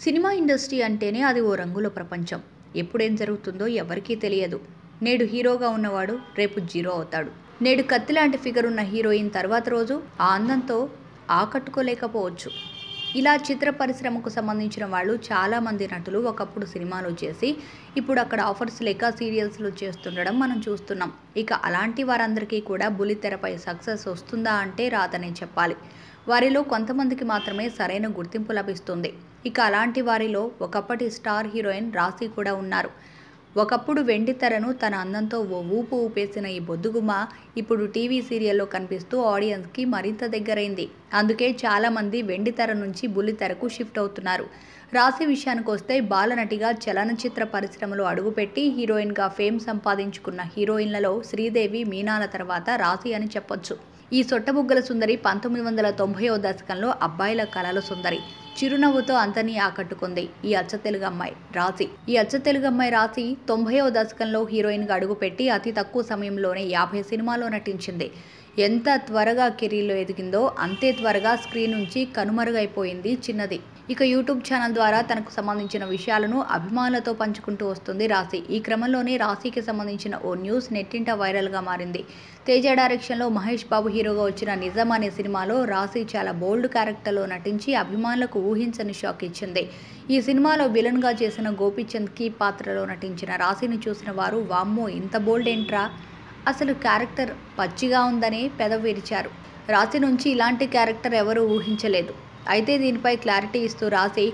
Cinema industry అంటేనే అది ఓ రంగుల ప్రపంచం. ఎప్పుడేం జరుగుతుందో ఎవరికీ తెలియదు. నేడు హీరోగా ఉన్నవాడు రేపు జీరో అవుతాడు. నేడు కత్తి లాంటి ఫిగర్ ఉన్న హీరోయిన్ తర్వాత రోజు ఆ అందంతో ఆకట్టుకోలేకపోవచ్చు. ఇలా చిత్ర పరిశ్రమకు సంబంధించిన వాళ్ళు చాలామంది నటులు ఒకప్పుడు సినిమాలు చేసి ఇప్పుడు అక్కడ ఆఫర్స్ లేక సీరియల్స్లు చేస్తుండడం మనం చూస్తున్నాం. ఇక అలాంటి వారందరికీ కూడా బుల్లితెరపై సక్సెస్ వస్తుందా అంటే రాదనే చెప్పాలి. వారిలో కొంతమందికి మాత్రమే సరైన గుర్తింపు లభిస్తుంది. ఇక అలాంటి వారిలో ఒకప్పటి స్టార్ హీరోయిన్ రాశి కూడా ఉన్నారు. ఒకప్పుడు వెండితెరను తన అందంతో ఓ ఊపు ఊపేసిన ఈ బొద్దుగుమ్మ ఇప్పుడు టీవీ సీరియల్లో కనిపిస్తూ ఆడియన్స్కి మరింత దగ్గరైంది. అందుకే చాలామంది వెండితెర నుంచి బుల్లితెరకు షిఫ్ట్ అవుతున్నారు. రాశి విషయానికి వస్తే బాలనటిగా చలనచిత్ర పరిశ్రమలో అడుగుపెట్టి హీరోయిన్గా ఫేమ్ సంపాదించుకున్న హీరోయిన్లలో శ్రీదేవి మీనాల తర్వాత రాశి అని చెప్పొచ్చు. ఈ సొట్టబుగ్గల సుందరి పంతొమ్మిది వందల తొంభైవ దశకంలో అబ్బాయిల కళల సుందరి. చిరునవ్వుతో అంతని ఆకట్టుకుంది ఈ అచ్చ తెలుగు అమ్మాయి రాశి. ఈ అచ్చ తెలుగు అమ్మాయి రాశి తొంభైవ దశకంలో హీరోయిన్గా అడుగుపెట్టి అతి తక్కువ సమయంలోనే యాభై సినిమాలో నటించింది. ఎంత త్వరగా కెరీర్లో ఎదిగిందో అంతే త్వరగా స్క్రీన్ నుంచి కనుమరుగైపోయింది చిన్నది. ఇక యూట్యూబ్ ఛానల్ ద్వారా తనకు సంబంధించిన విషయాలను అభిమానులతో పంచుకుంటూ వస్తుంది రాశి. ఈ క్రమంలోనే రాశికి సంబంధించిన ఓ న్యూస్ నెట్టింట వైరల్గా మారింది. తేజ డైరెక్షన్లో మహేష్ బాబు హీరోగా వచ్చిన నిజం అనే సినిమాలో రాశి చాలా బోల్డ్ క్యారెక్టర్లో నటించి అభిమానులకు ఊహించని షాక్ ఇచ్చింది. ఈ సినిమాలో విలన్గా చేసిన గోపీచంద్ కీ పాత్రలో నటించిన రాశిని చూసిన వారు వామ్మో ఇంత బోల్డ్ ఏంట్రా? అసలు క్యారెక్టర్ పచ్చిగా ఉందని పెదవి విరిచారు. రాశి నుంచి ఇలాంటి క్యారెక్టర్ ఎవరూ ఊహించలేదు. అయితే దీనిపై క్లారిటీ ఇస్తూ రాశి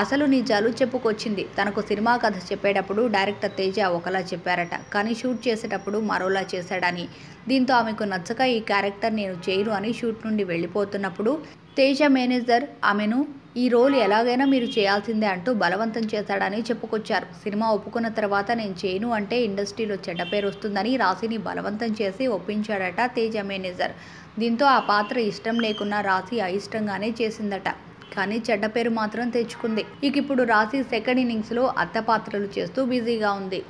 అసలు నిజాలు చెప్పుకొచ్చింది. తనకు సినిమా కథ చెప్పేటప్పుడు డైరెక్టర్ తేజ ఒకలా చెప్పారట. కానీ షూట్ చేసేటప్పుడు మరోలా చేశాడని. దీంతో ఆమెకు నచ్చక ఈ క్యారెక్టర్ నేను చేయను అని షూట్ నుండి వెళ్ళిపోతున్నప్పుడు తేజ మేనేజర్ ఆమెను ఈ రోల్ ఎలాగైనా మీరు చేయాల్సిందే అంటూ బలవంతం చేశాడని చెప్పుకొచ్చారు. సినిమా ఒప్పుకున్న తర్వాత నేను చేయను అంటే ఇండస్ట్రీలో చెడ్డ పేరు వస్తుందని రాశిని బలవంతం చేసి ఒప్పించాడట తేజ మేనేజర్. దీంతో ఆ పాత్ర ఇష్టం లేకున్నా రాశి అయిష్టంగానే చేసిందట. కానీ చెడ్డ పేరు మాత్రం తెచ్చుకుంది. ఇక ఇప్పుడు రాశి సెకండ్ ఇన్నింగ్స్లో అత్త పాత్రలు చేస్తూ బిజీగా ఉంది.